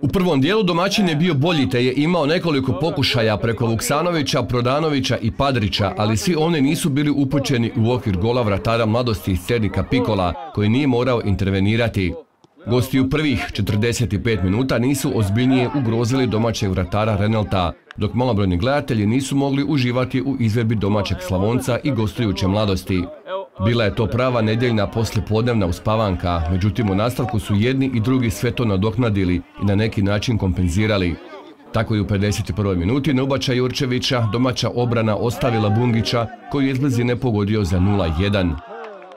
U prvom dijelu domaćin je bio bolji te je imao nekoliko pokušaja preko Vuksanovića, Prodanovića i Padrića, ali svi oni nisu bili upućeni u okvir gola vratara mladosti iz Cernika Pikola, koji nije morao intervenirati. Gosti u prvih 45 minuta nisu ozbiljnije ugrozili domaćeg vratara Renelta, dok malobrojni gledatelji nisu mogli uživati u izvedbi domaćeg Slavonca i gostujuće mladosti. Bila je to prava nedjeljna poslijepodnevna uspavanka, međutim u nastavku su jedni i drugi sve to nadoknadili i na neki način kompenzirali. Tako je u 51. minuti na ubačaj Jurčevića domaća obrana ostavila Bungića koji je iz blizine pogodio za 0-1.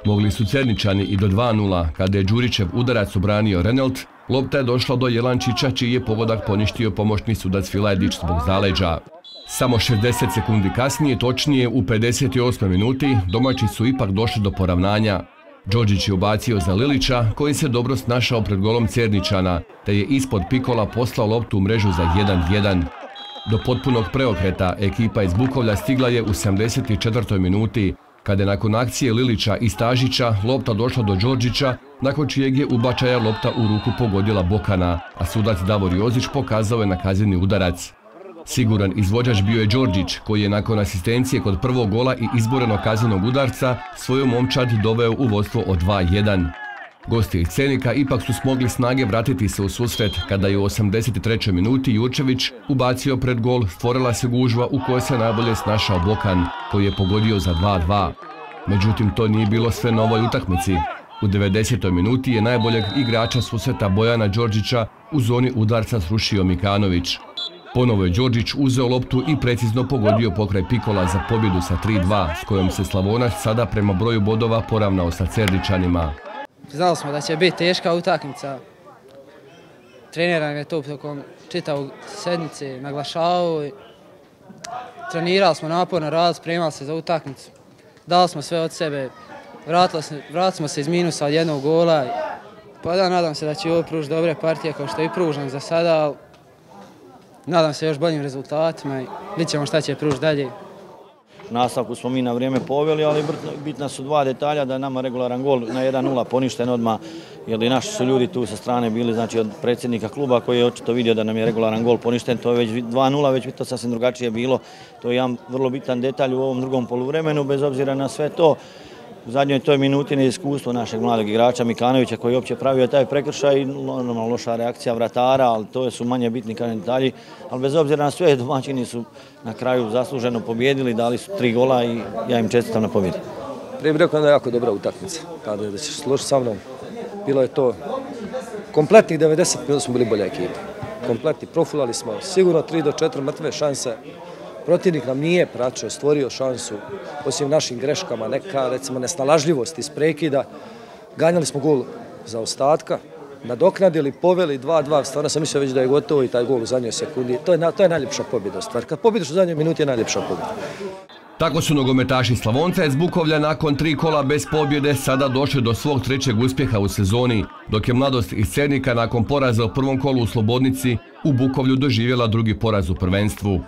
Mogli su Cerničani i do 2-0 kada je Đurićev udarac obranio Renelt, lopta je došla do Jelančića čiji je pogodak poništio pomoćni sudac Filajdić zbog zaleđa. Samo 60 sekundi kasnije, točnije u 58. minuti, domaći su ipak došli do poravnanja. Đođić je ubacio za Lilića, koji se dobro snašao pred golom Cerničana, te je ispod Pikola poslao loptu u mrežu za 1-1. Do potpunog preokreta ekipa iz Bukovlja stigla je u 74. minuti, kada je nakon akcije Lilića i Stažića lopta došla do Đorđića, nakon čijeg je ubačaja lopta u ruku pogodila Bokana, a sudac Davor Jozić pokazao je na udarac. Siguran izvođač bio je Đorđić, koji je nakon asistencije kod prvog gola i izborenog kazanog udarca svoju momčad doveo u vodstvo od 2-1. Gosti iz Cenika ipak su smogli snage vratiti se u susret kada je u 83. minuti Jurčević ubacio pred gol, stvorila se gužva u kojoj se najbolje snašao Bokan, koji je pogodio za 2-2. Međutim, to nije bilo sve na ovoj utakmici. U 90. minuti je najboljeg igrača susreta Bojana Đorđića u zoni udarca srušio Mikanović. Ponovo je Đorđić uzeo loptu i precizno pogodio pokraj Pikola za pobjedu sa 3-2, s kojom se Slavonac sada prema broju bodova poravnao sa Cerdičanima. Znali smo da će biti teška utakmica. Trener nam je to tokom čitavog sedmice naglašavao. Trenirali smo naporno rad, spremali se za utakmicu. Dali smo sve od sebe. Vratili smo se iz minusa od jednog gola. Pa da, nadam se da će ovo pružiti dobre partije kao što je i pružan za sada. Nadam se još boljim rezultatima i vidjet ćemo šta će pružiti dalje. Nastavku smo mi na vrijeme poveli, ali bitna su dva detalja da je nama regularan gol na 1-0 poništen odmah, jer i naši su ljudi tu sa strane bili, znači od predsjednika kluba koji je očito vidio da nam je regularan gol poništen, to je već 2-0, već bi to sasvim drugačije bilo. To je jedan vrlo bitan detalj u ovom drugom poluvremenu, bez obzira na sve to u zadnjoj toj minuti iskustvo našeg mladog igrača Mikanovića koji je uopće pravio taj prekršaj normalno loša reakcija vratara, ali to su manje bitni detalji. Ali bez obzira na sve, domaćini su na kraju zasluženo pobjedili, dali su tri gola i ja im čestitam na pobjedi. Prije bih rekao da je jako dobra utakmica, kada da ćeš složiti sa mnom. Bilo je to kompletnih 90 minuta smo bili bolja ekipa. Kompletni, profulali smo sigurno 3 do 4 mrtve šanse Protivnik nam nije praćao, stvorio šansu, osim našim greškama, neka recimo nesnalažljivost iz prekida. Ganjali smo gol za ostatka, nadoknadili, poveli 2-2, stvarno sam mislio već da je gotovo i taj gol u zadnjoj sekundi. To je, to je najljepša pobjeda stvar. Kad pobjediš u zadnjoj minuti je najljepša pobjeda. Tako su nogometaši Slavonca iz Bukovlja nakon tri kola bez pobjede sada došli do svog trećeg uspjeha u sezoni, dok je mladost iz Cernika nakon poraza u prvom kolu u Slobodnici u Bukovlju doživjela drugi poraz u prvenstvu.